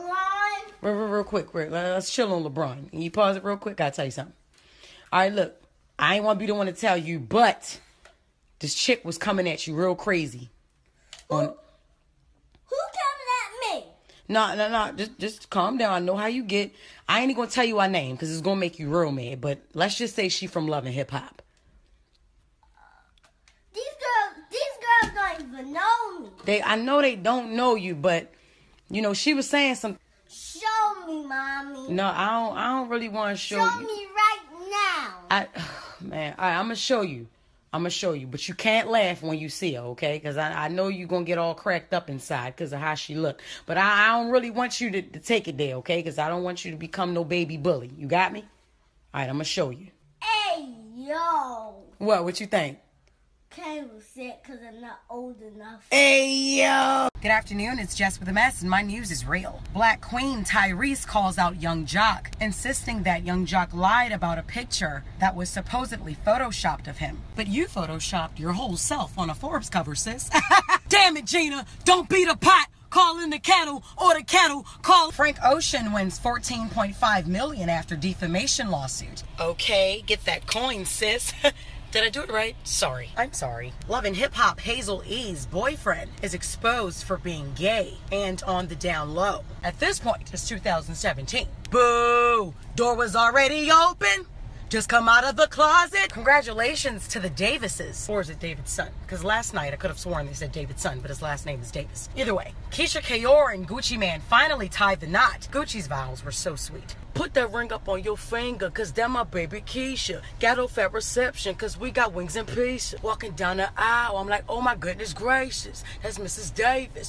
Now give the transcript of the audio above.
LeBron. Real, real, real quick, real, let's chill on LeBron. Can you pause it real quick? Gotta tell you something. All right, look, I ain't want to be the one to tell you, but this chick was coming at you real crazy. On Who coming at me? no, no, no, just just calm down. I know how you get. I ain't gonna tell you our name because it's gonna make you real mad. But let's just say she from Love and Hip Hop. These girls, these girls don't even know me. They, I know they don't know you, but you know she was saying some. Show me, mommy. No, I don't. I don't really want to show Show you. me right now. I, man, all right, I'm gonna show you. I'm gonna show you, but you can't laugh when you see her, okay? Because I, I know you're gonna get all cracked up inside because of how she look. But I, I don't really want you to, to take it there, okay? Because I don't want you to become no baby bully. You got me? All right, I'm gonna show you. Hey, yo. What? What you think? Can't even say it because I'm not old enough. Hey yo! Good afternoon, it's Jess with a mess, and my news is real. Black Queen Tyrese calls out Yung Joc, insisting that Yung Joc lied about a picture that was supposedly photoshopped of him. But you photoshopped your whole self on a Forbes cover, sis. Damn it, Gina! Don't beat a pot! Call in the kettle or the kettle call Frank Ocean wins 14.5 million after defamation lawsuit. Okay, get that coin, sis. Did I do it right? Sorry. I'm sorry. Love and Hip Hop Hazel E's boyfriend is exposed for being gay and on the down low. At this point, it's 2017. Boo! Door was already open. Just come out of the closet. Congratulations to the Davises. Or is it David's son? Because last night I could have sworn they said David's son, but his last name is Davis. Either way, Keyshia Ka'oir and Gucci Mane finally tied the knot. Gucci's vows were so sweet. Put that ring up on your finger, cause that my baby Keisha. Got off at reception, cause we got wings and pieces. Walking down the aisle, I'm like, oh my goodness gracious, that's Mrs. Davis.